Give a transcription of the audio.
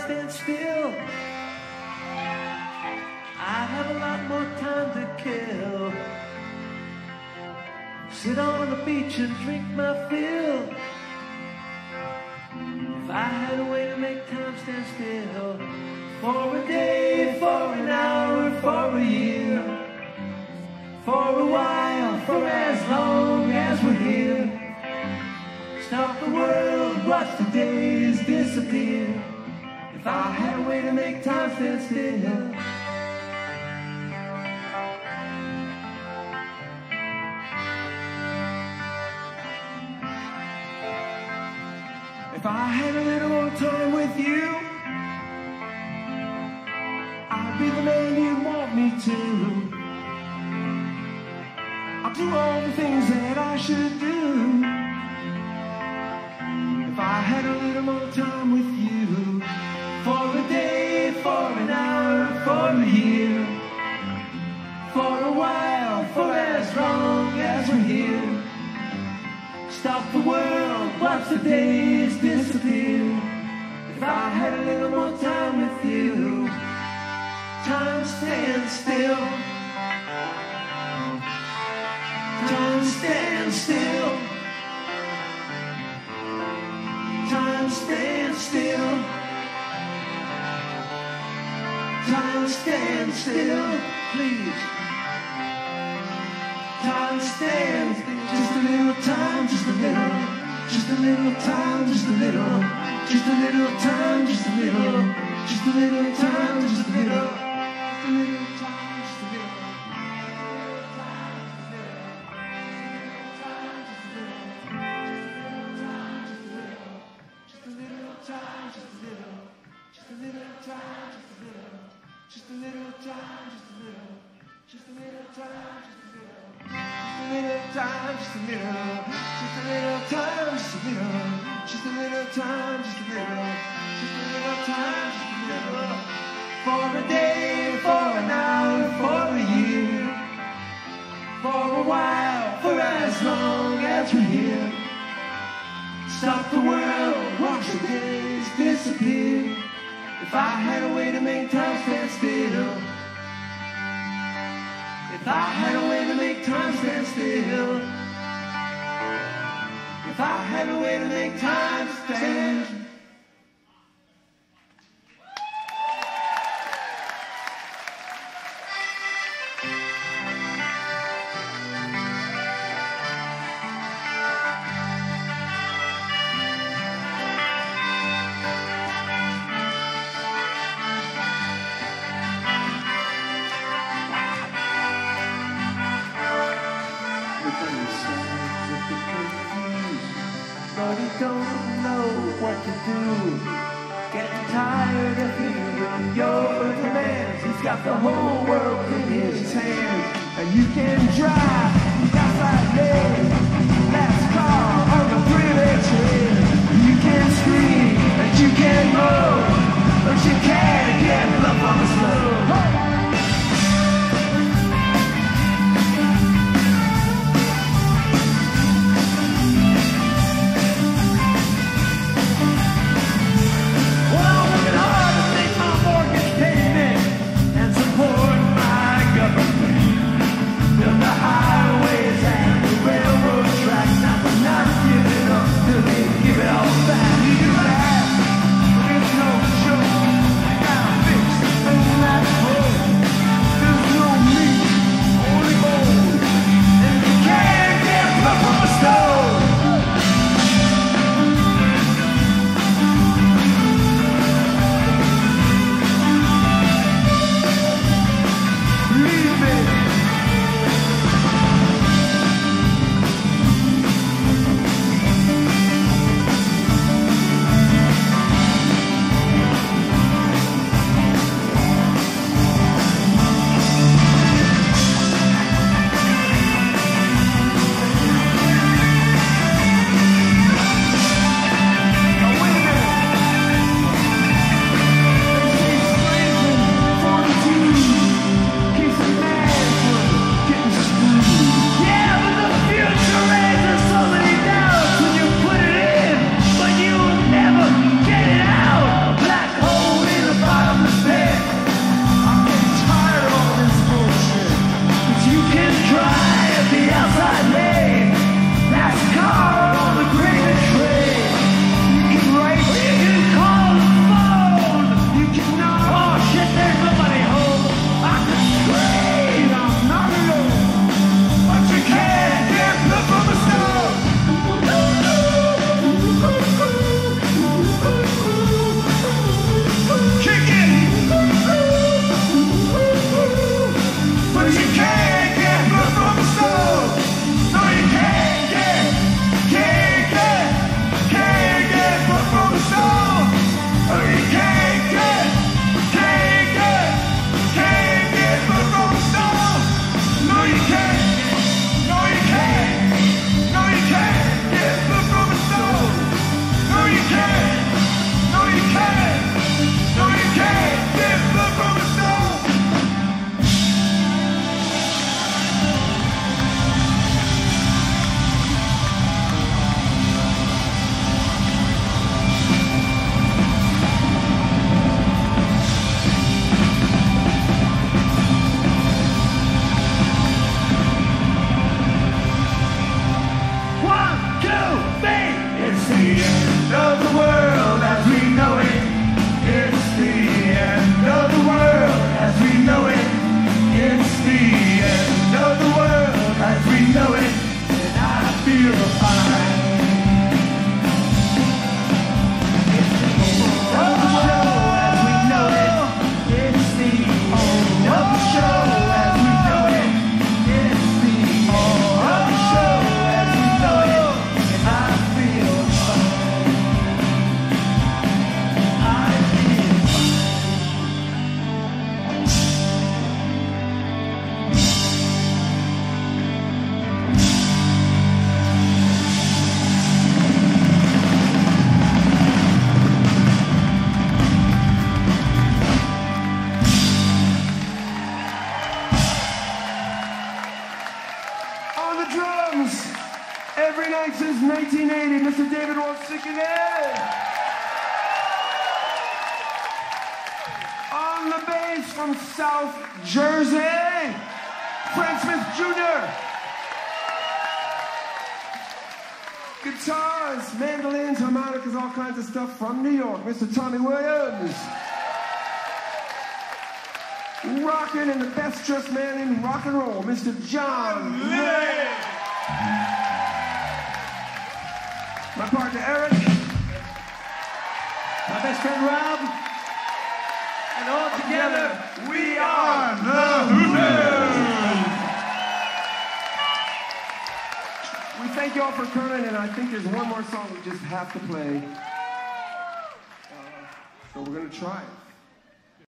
time stand still, I have a lot more time to kill. Sit on the beach and drink my fill. If I had a way to make time stand still, for a day, for an hour, for a year, for a while, for as long as we're here. Stop the world, watch the days disappear. If I had a way to make time stand still. If I had a little more time with you, I'd be the man you want me to. I'll do all the things that I should do. For a for a while, for as long as we're here. Stop the world, watch the days disappear. If I had a little more time with you, time stands still. Time stands still. Time stands still. Time stands still, please. Time stands, just a little time, just a little, just a little time, just a little, just a little time, just a little, just a little time, just a little, just a little time, just a little. Just a little time, just a little, just a little time, just a little, just a little time, just a little, just a little time, just a little, just a little time, just a little, just a little time, just a little, just a little time, just a little, for a day, for an hour, for a year, for a while, for as long as we're here. Stop the world, watch the days disappear. If I had a way to make time stand still. If I had a way to make time stand still. If I had a way to make time stand don't know what to do. Getting tired of hearing your demands. He's got the whole world in his hands, and you can drive 1980, Mr. David Uosikkinen. On the bass from South Jersey, Fran Smith Jr. Guitars, mandolins, harmonicas, all kinds of stuff from New York, Mr. Tommy Williams. Rockin' and the best dressed man in rock and roll, Mr. John Lee. My partner Eric. My best friend Rob. And all together, we are the Hooters. We thank you all for coming, and I think there's one more song we just have to play. Uh, so we're gonna try it.